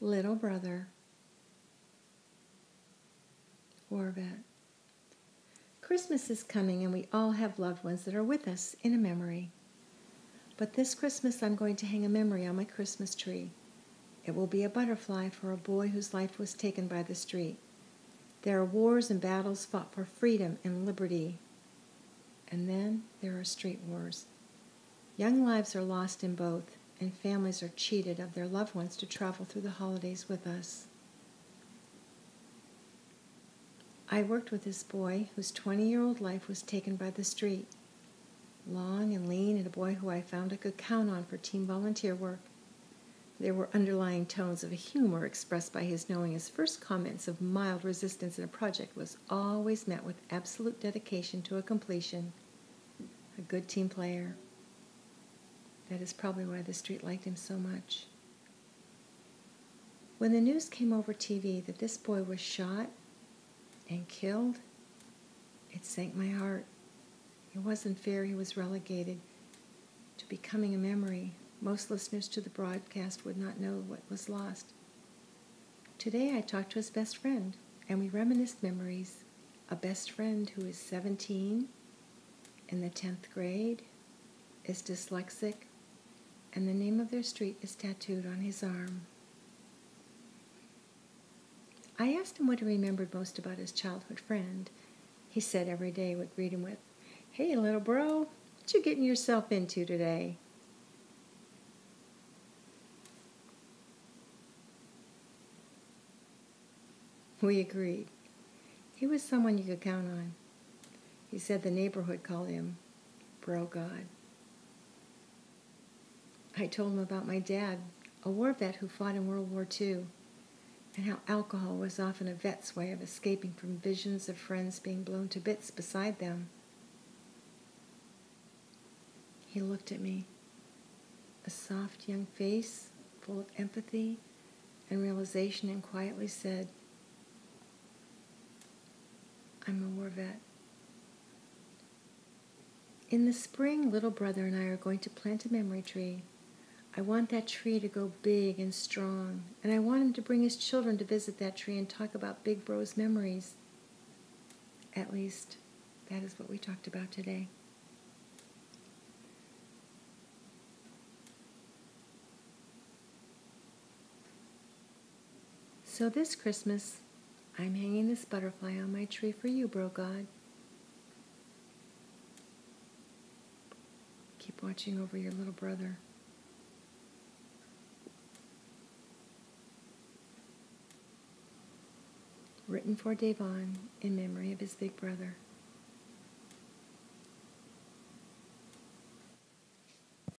Little brother. Warvet. Christmas is coming, and we all have loved ones that are with us in a memory. But this Christmas, I'm going to hang a memory on my Christmas tree. It will be a butterfly for a boy whose life was taken by the street. There are wars and battles fought for freedom and liberty. And then there are street wars. Young lives are lost in both, and families are cheated of their loved ones to travel through the holidays with us. I worked with this boy whose 20 year old life was taken by the street. Long and lean, and a boy who I found I could count on for team volunteer work. There were underlying tones of humor expressed by his knowing his first comments of mild resistance in a project was always met with absolute dedication to a completion. A good team player. That is probably why the street liked him so much. When the news came over TV that this boy was shot and killed, it sank my heart. It wasn't fair he was relegated to becoming a memory most listeners to the broadcast would not know what was lost. Today I talked to his best friend, and we reminisced memories. A best friend who is 17, in the 10th grade, is dyslexic, and the name of their street is tattooed on his arm. I asked him what he remembered most about his childhood friend. He said every day would greet him with, Hey, little bro, what you getting yourself into today? We agreed. He was someone you could count on. He said the neighborhood called him Bro God. I told him about my dad, a war vet who fought in World War II, and how alcohol was often a vet's way of escaping from visions of friends being blown to bits beside them. He looked at me, a soft young face full of empathy and realization, and quietly said, I'm a war vet. In the spring, little brother and I are going to plant a memory tree. I want that tree to go big and strong, and I want him to bring his children to visit that tree and talk about Big Bro's memories. At least, that is what we talked about today. So this Christmas, I'm hanging this butterfly on my tree for you, bro God. Keep watching over your little brother. Written for Devon in memory of his big brother.